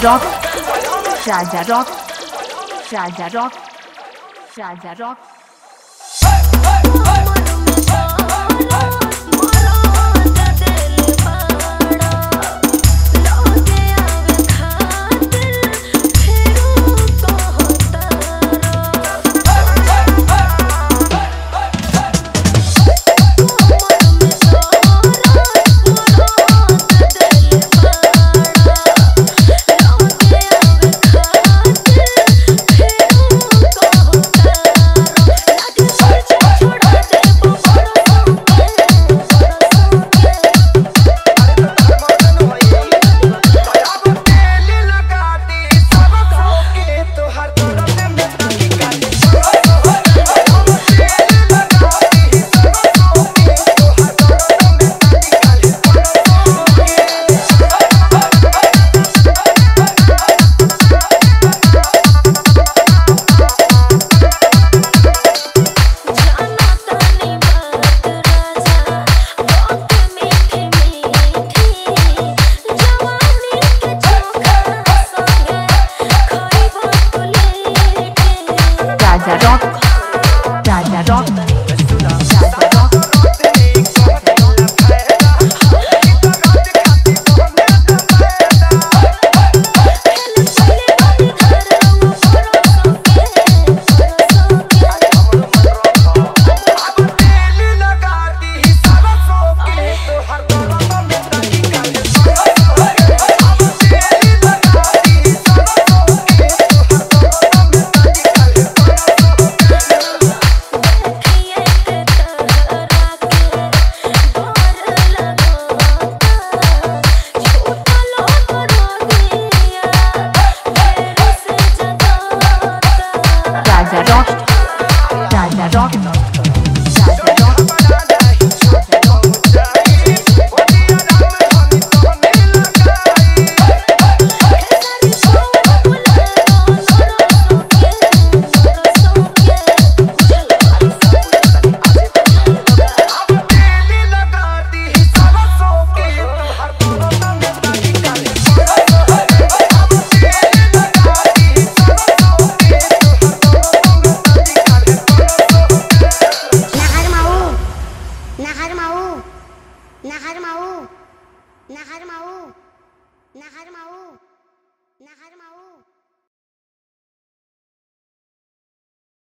假装是俺假装是俺假装是俺假装。Don't Raza Rock Raza Rock नहर माऊ नहर माऊ नहर माऊ नहर माऊ नहर माऊ।